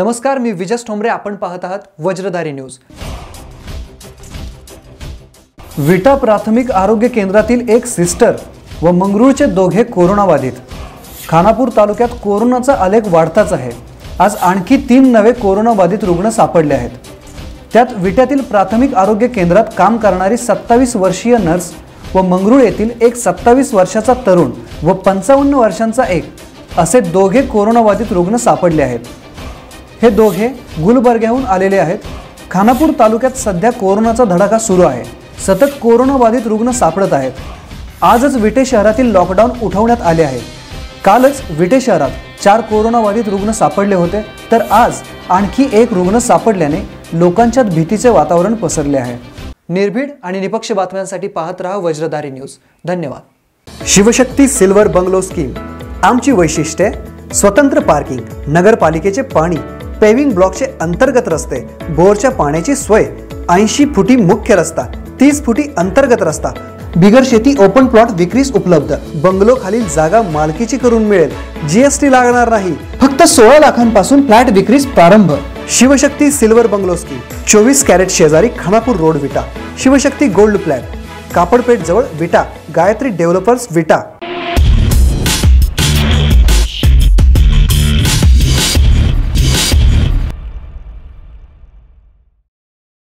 नमस्कार मी विजस ठोंबरे. आपण पाहत आहात वज्रधारी न्यूज. विटा प्राथमिक आरोग्य केंद्रातील एक सिस्टर व मंगरूळचे दोघे कोरोनाबाधित. खानापूर तालुक्यात कोरोनाचा आलेख वाढताच आहे. आज आणखी तीन नवे कोरोनाबाधित रुग्ण सापडले आहेत. त्यात विट्यातील प्राथमिक आरोग्य केंद्रात काम करणारी सत्तावीस वर्षीय नर्स व मंगरूळ येथील एक सत्तावीस वर्षाचा तरुण व पंचावन्न वर्षांचा एक असे दोघे कोरोनाबाधित रुग्ण सापडले आहेत. हे दोघे गुलबर्ग्याहून आलेले आहेत. खानापूर तालुक्यात सध्या कोरोनाचा धडाका सुरू आहे. सतत कोरोनाबाधित रुग्ण सापडत आहेत. आजच विटे शहरातील लॉकडाऊन उठवण्यात आले आहे. कालच विटे शहरात चार कोरोनाबाधित रुग्ण सापडले होते. तर आज आणखी एक रुग्ण सापडल्याने लोकांच्यात भीतीचे वातावरण पसरले आहे. निर्भीड आणि निपक्ष बातम्यांसाठी पाहत रहा वज्रधारी न्यूज. धन्यवाद. Shivshakti silver bungalow scheme. आमची वैशिष्ट्ये स्वतंत्र पार्किंग नगरपालिकेचे पाणी पेव्हिंग ब्लॉकचे अंतर्गत रस्ते बोरच्या पाण्याची सोय ऐंशी फुटी मुख्य रस्ता तीस फुटी अंतर्गत रस्ता. बिगर शेती ओपन प्लॉट विक्रीस उपलब्ध. बंगलो खालील जागा मालकीची करून मिळेल. जीएसटी लागणार नाही. फक्त सोळा लाखांपासून फ्लॅट विक्रीस प्रारंभ. Shivshakti silver bungalow scheme. चोवीस कॅरेट शेजारी Khanapur road Vita. Shivshakti gold flat. Kapadpeth जवळ विटा. गायत्री डेव्हलपर्स विटा.